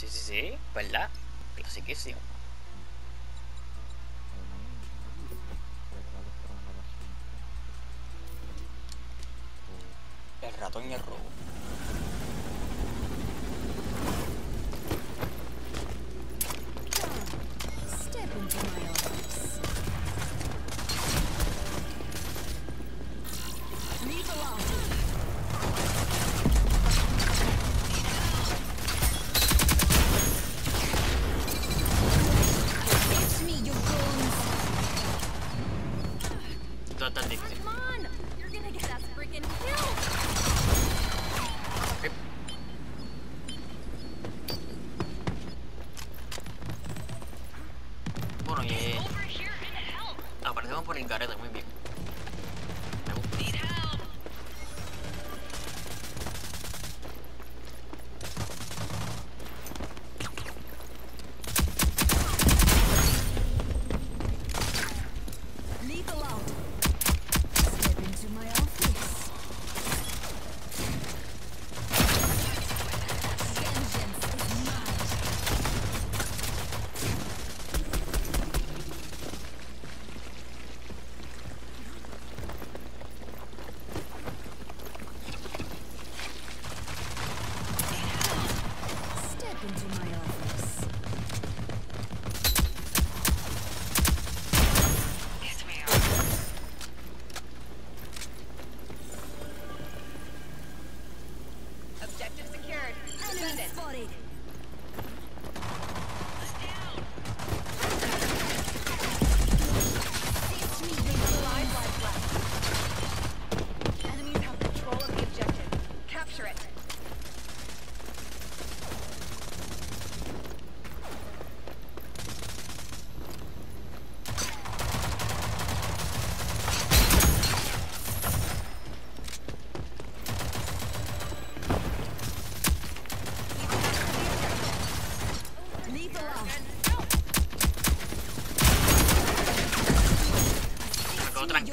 Sí, sí, sí, ¿verdad? Clasiquísimo. El ratón y el robo. tan difícil.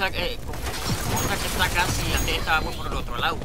esa eh, que está casi ante esta, vamos por el otro lado.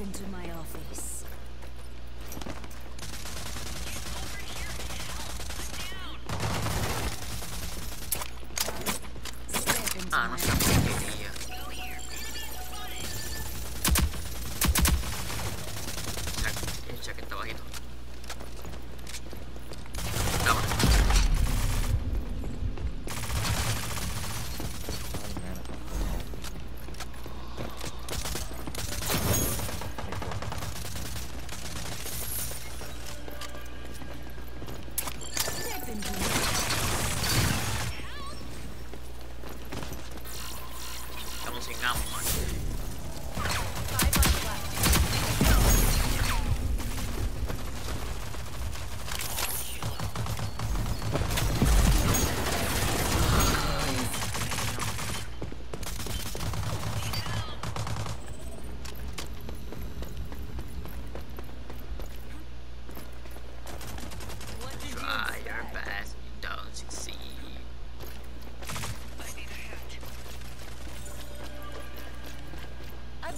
into my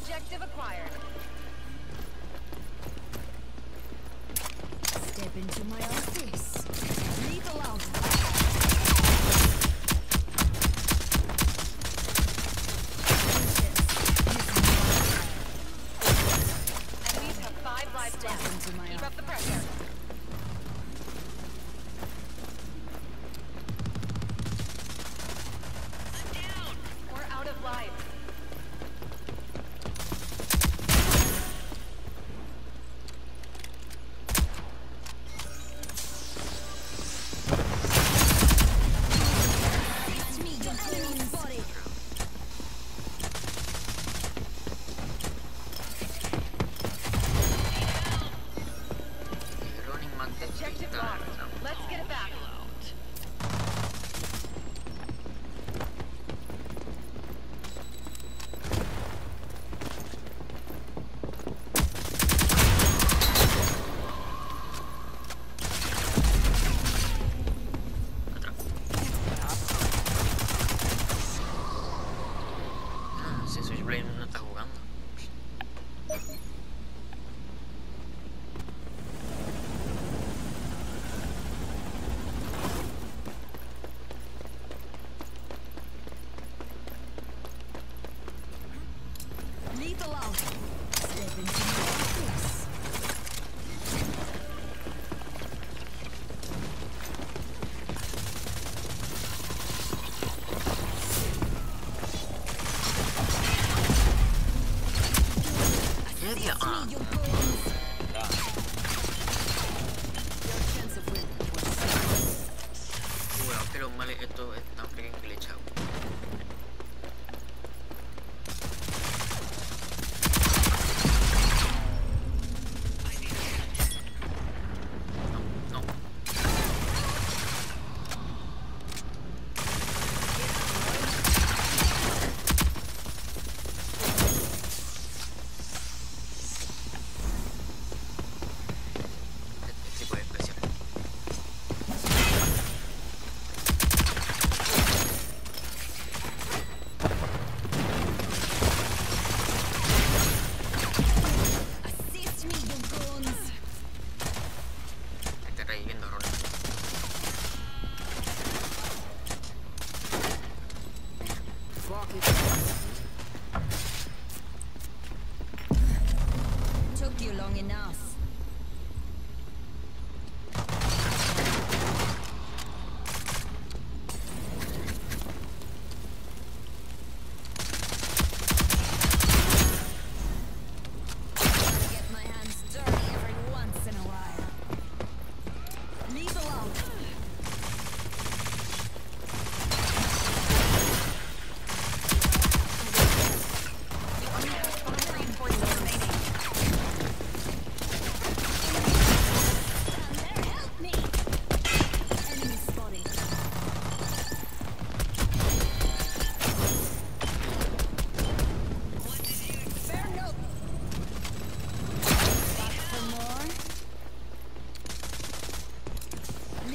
Objective acquired. Step into my office. Wow, pero mal, esto es tan freaking.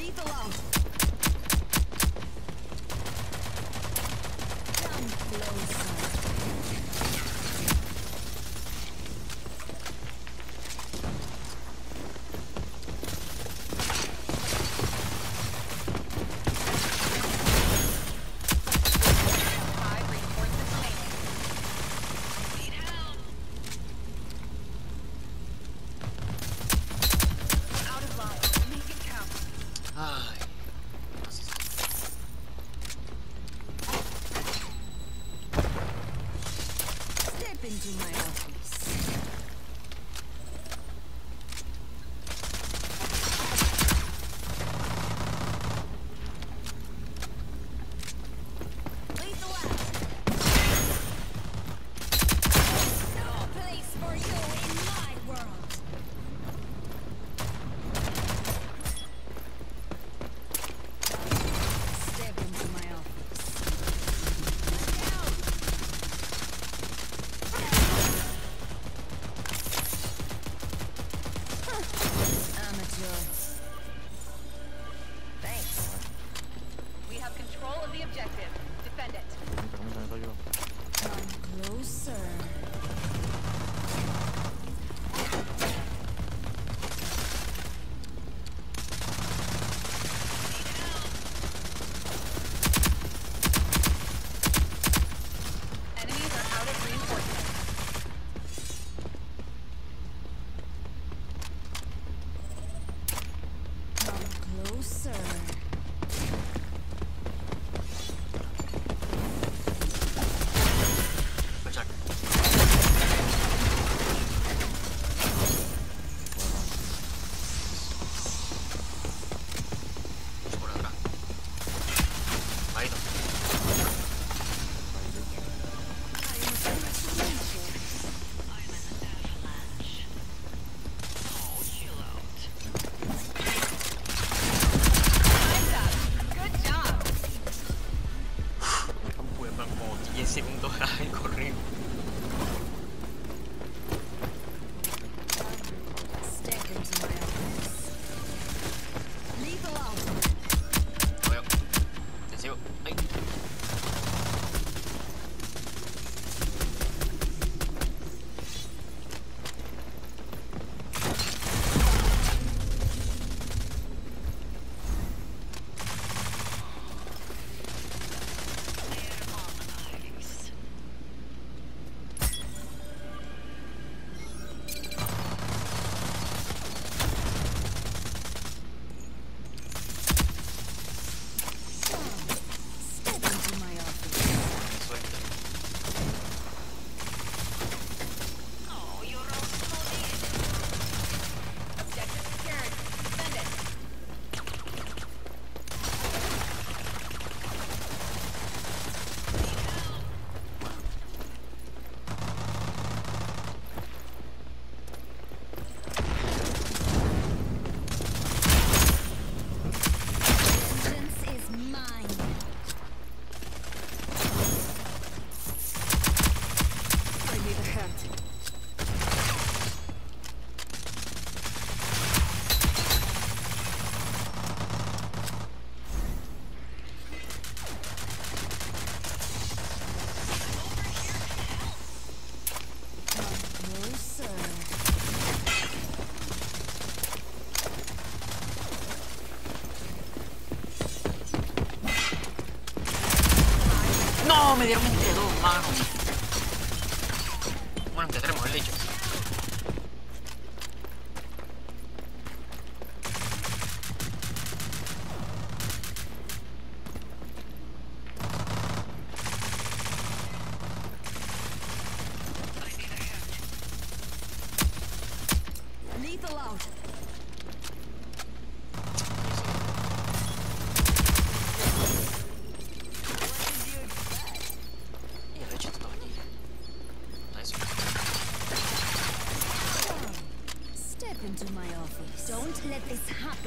Leave alone. open to my office.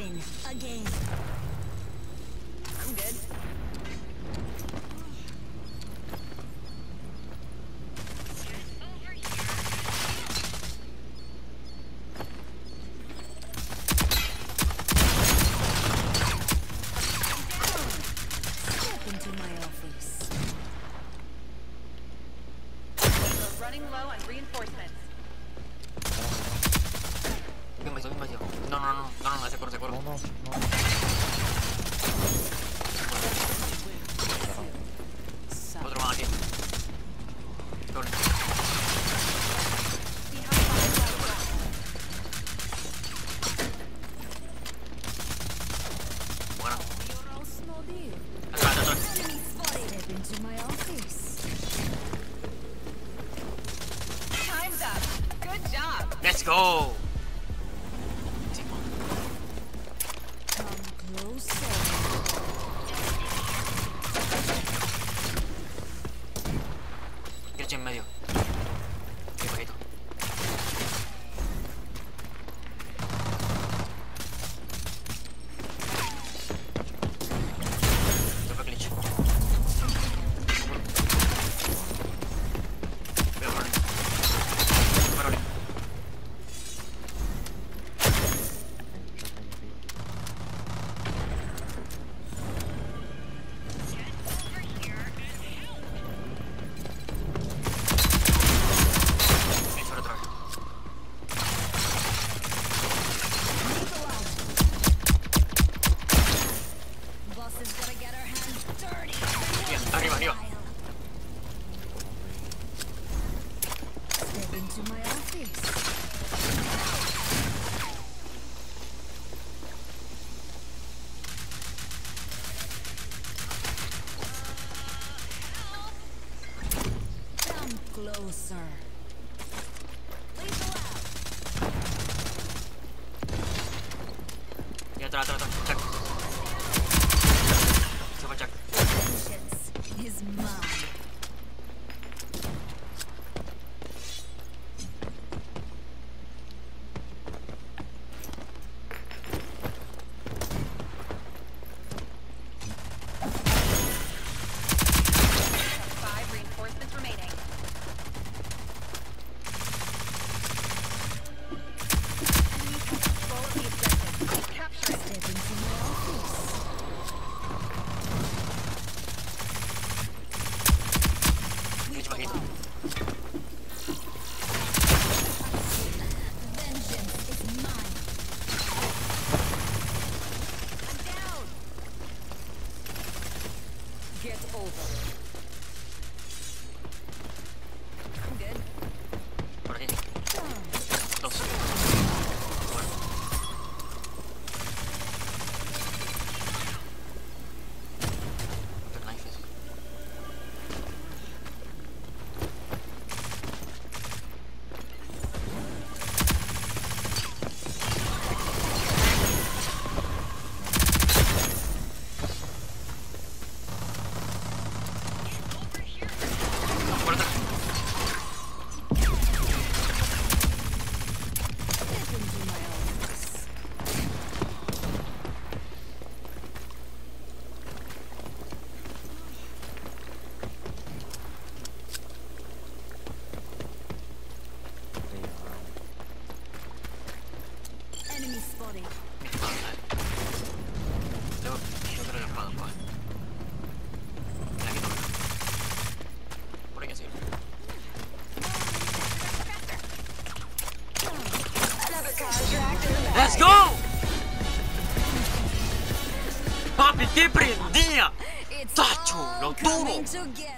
nothing. Go. Together.